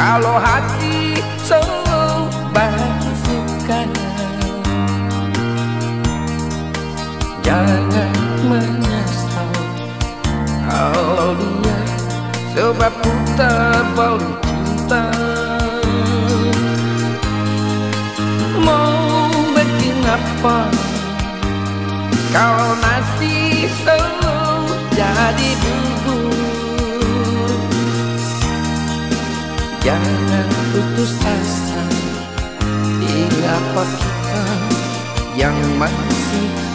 Kalau hati sobat suka Jangan menyesal Kalau dia sebab putar balik cinta Mau bikin apa Kalau nasi selalu jadi bubur Jangan putus asa. Apa kita yang masih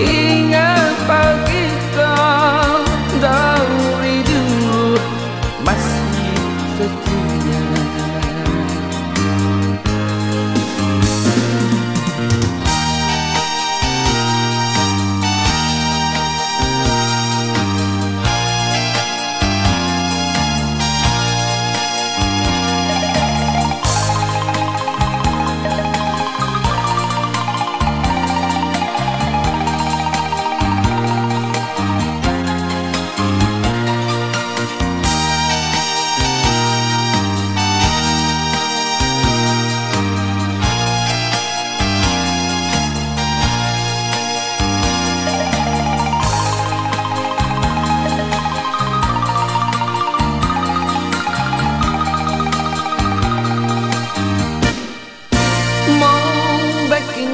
Ingat pagi kau dari dulu Masih setia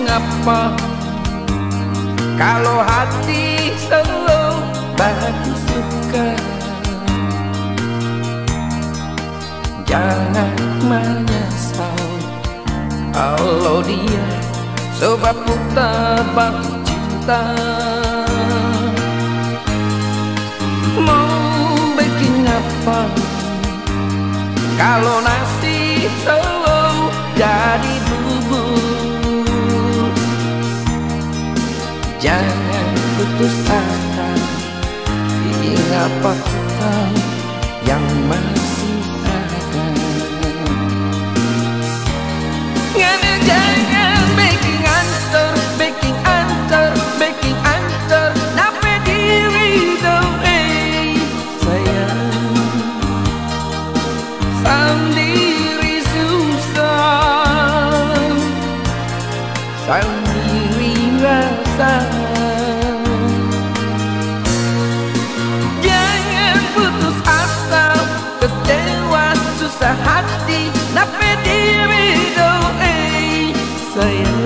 bikin apa Kalau hati selalu bagi suka. Jangan menyesal Kalau dia sebab putar cinta. Mau bikin apa? Kalau nasi Jangan putus asa Ingat fakta yang masih ada Jangan, jangan baking answer, baking answer, baking answer Nape diri doe sayang Sendiri susah Sendiri ra xa Jangan putus asa Kecewa susah hati Tapi diri doa Sayang